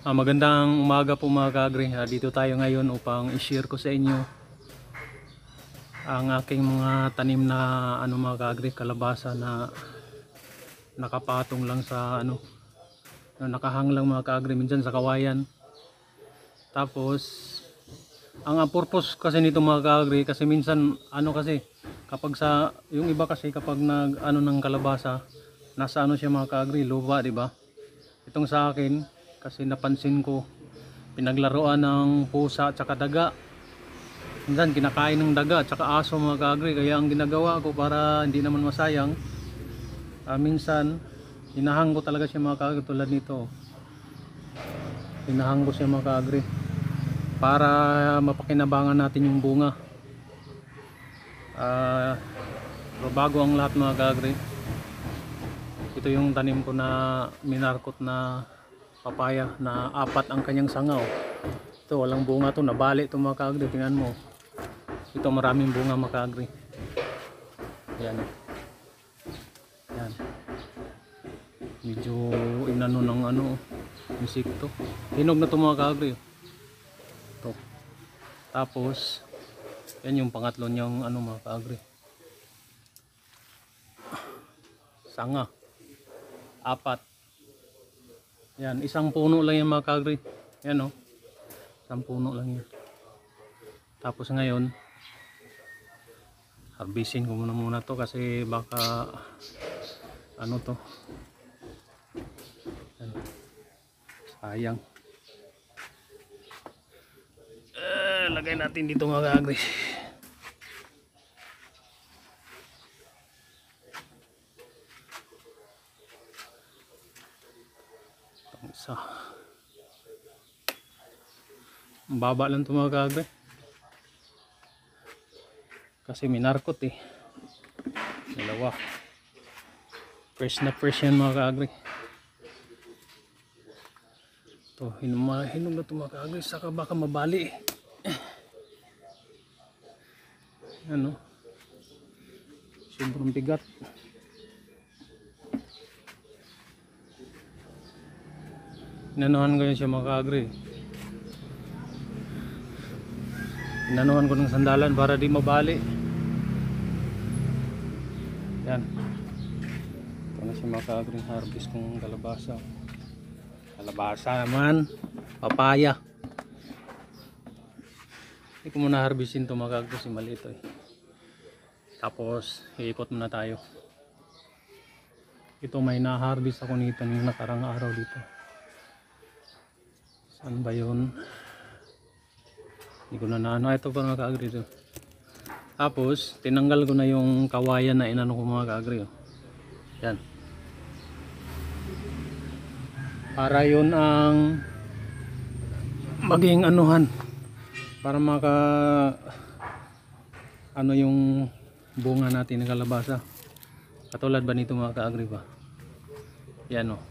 Ah, magandang umaga po mga kagre. Ah, dito tayo ngayon upang i-share ko sa inyo ang aking mga tanim na ano mga kagre, kalabasa na nakapatong lang sa ano na nakahang lang mga kagre minsan sa kawayan. Tapos ang ang purpose kasi nito mga kagre kasi minsan ano kasi kapag sa yung iba kasi kapag nag ano ng kalabasa nasa ano siya mga kagre, lupa, di ba? Itong sa akin kasi napansin ko pinaglaruan ng pusa at saka daga. Minsan kinakain ng daga at saka aso mga kagri kaya ang ginagawa ko para hindi naman masayang ah, minsan hinahang ko talaga siya mga kagri tulad nito. Hinahang ko siya mga kagri para mapakinabangan natin yung bunga. Pero bago ang lahat mga kagri ito yung tanim ko na minarkot na papaya na apat ang kanyang sangaw. Ito walang bunga to, nabali ito mga kaagri. Tingnan mo. Ito maraming bunga mga kaagri. Yan. Yan. Medyo inano ng ano, insekto. Hinog na ito mga kaagri. Ito. Tapos, yan yung pangatlo niyang ano mga kaagri. Sanga. Apat. Yan, isang puno lang yan mga kagri. Yan o. Isang puno lang yan. Tapos ngayon, harbisin ko muna muna to kasi baka ano to. Yan. Sayang. Eh, lagay natin dito mga kagri. Ang baba lang ito mga kagre. Kasi minarkot eh. Dalawa. Fresh na fresh yan mga kagre. Ito, hinom, hinom na ito mga kagre. Saka baka mabali eh. Ano? Sobrang bigat. Inanuhan ko yun siya mga kaagri. Inanuhan ko ng sandalan para di mabali. Yan. Ito na siya mga kaagri. Harvest kong kalabasa. Kalabasa naman. Papaya. Hindi ko muna harvestin ito mga kaagri. Kasi mali ito eh. Tapos, iikot muna tayo. Ito may na-harvest ako nito ng nakarang araw dito. Saan ba yun? Hindi ko na naano. Ito pa mga kaagri to. Tapos, tinanggal ko na yung kawayan na inano ko mga kaagri. Oh. Yan. Para yun ang maging anuhan. Para maka ano yung bunga natin ng kalabasa. Katulad ba nito mga kaagri ba? Yan o. Oh.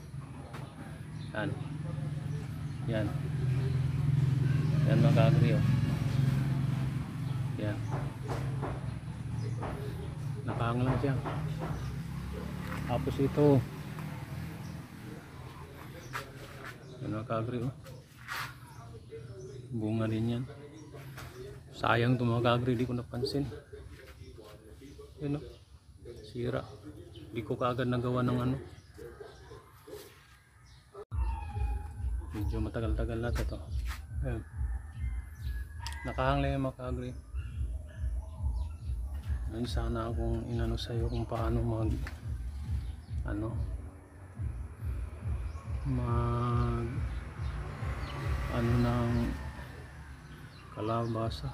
Yan. Yan. Yan mga kaagri oh. Yan. Nakahang lang siya. Tapos ito. Yan mga kaagri oh. Bunga din yan. Sayang ito mga kaagri, di ko napansin. Yan oh. Sira. Di ko kaagad nagawa ng ano. Medyo matagal-tagal na ito. Ayan. nakahang lang yung makagri ayun sana akong inano sa'yo kung paano mag ano mag ano ng kalabasa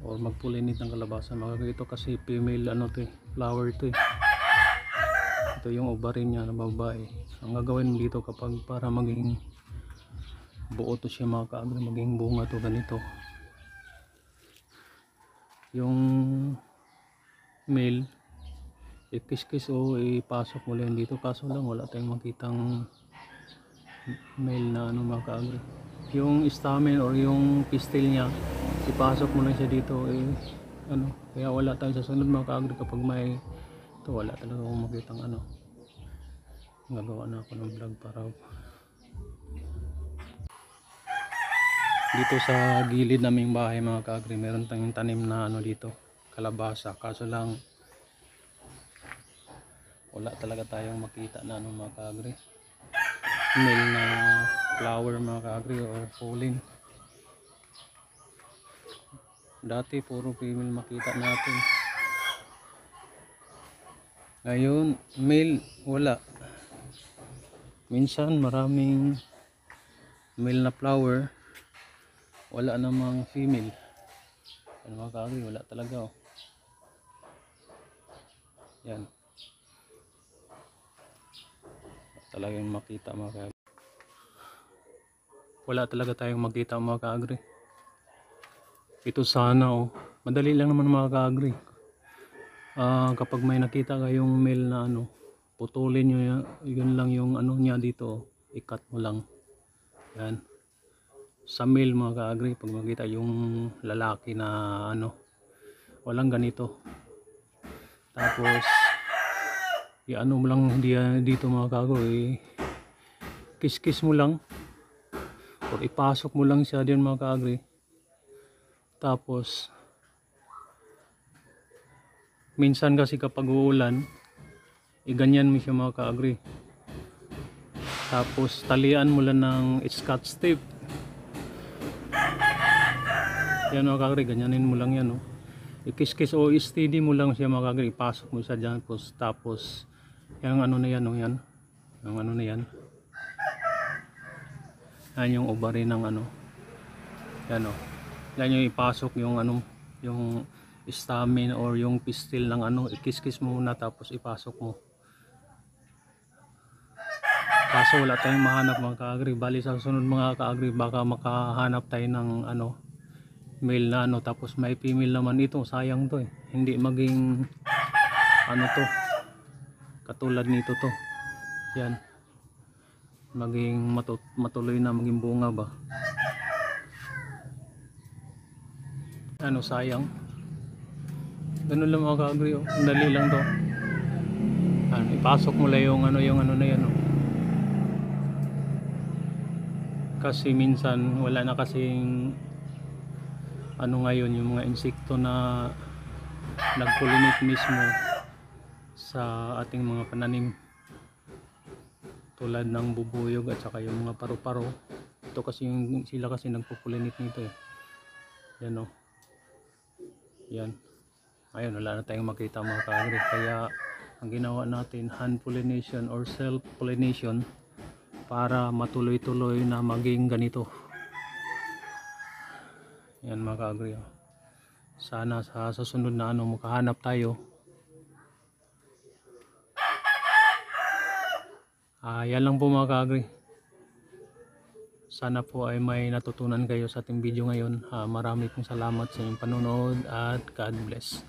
or magpulinit ng kalabasa. Makagri ito kasi female ano to eh, flower to eh. Ito yung ovary niya na babae. Ang gagawin dito kapag para maging buo to siya mga kaagri maging bunga to ganito. Yung male ikis-kis o ipasok mo dito. Kaso lang wala tayong makitang male na ano mga kaagri yung stamen or yung pistil niya ipasok mo lang siya dito eh ano kaya wala tayong sa sunod mga kaagri kapag may ito wala talaga akong makitang ano gagawa na ako ng vlog para dito sa gilid naming bahay mga kaagri meron tayong tanim na ano dito kalabasa. Kaso lang wala talaga tayong makita na ano mga kaagri. Male na flower mga kaagri or pollen. Dati puro female makita natin. Ngayon male wala. Minsan maraming male na flower wala namang female. Ano mga kaagri wala talaga oh. Yan. Talagang makita mga kaagri wala talaga tayong makita mga kaagri ito sana oh. Madali lang naman mga kaagri Ah, kapag may nakita kayong male na ano putulin nyo yan, yun lang yung ano niya dito oh. ikat mo lang. Yan sa male mga kaagri pag makita yung lalaki na ano walang ganito. Tapos i-ano mo lang di, dito mga kaagri kiss-kiss mo lang. Or ipasok mo lang siya din mga kaagri. Tapos minsan kasi kapag uulan iganyan mo siya mga kaagri. Tapos talian mo lang ng scotch tape yan mga kaagri ganyanin mo lang yan oh. ikis-kis o steady mo lang siya mga kaagri ipasok mo siya dyan tapos, tapos yung ano na yan oh, yan. Yung ano na yan. Yan yung ovary ng ano. Yan oh. Yan yung ipasok yung ano yung stamin or yung pistil ng ano. Ikis-kis mo muna tapos ipasok mo. Kaso wala tayong mahanap mga kaagri bali sa sunod mga kaagri baka makahanap tayo ng ano male na ano tapos may female naman ito sayang to eh. Hindi maging ano to katulad nito to. Yan. Maging matu matuloy na maging bunga ba? Ano sayang? Ganun lang mga kaagri oh. Dali lang to. Ano, ipasok mo lang yung ano yung ano na yan oh. kasi minsan wala na kasing ano ngayon yung mga insekto na nagpollinate mismo sa ating mga pananim. Tulad ng bubuyog at saka yung mga paru-paro. Ito kasi yung sila kasi nagpo-pollinate nito eh. Yan o yan. Ayun wala na tayong makita mga kaagri. Kaya ang ginawa natin hand pollination or self pollination para matuloy-tuloy na maging ganito yan mga kaagri oh. sana sa susunod na ano makahanap tayo. Ah yan lang po mga kaagri. Sana po ay may natutunan kayo sa ating video ngayon. Ah, marami pong salamat sa inyong panonood at God bless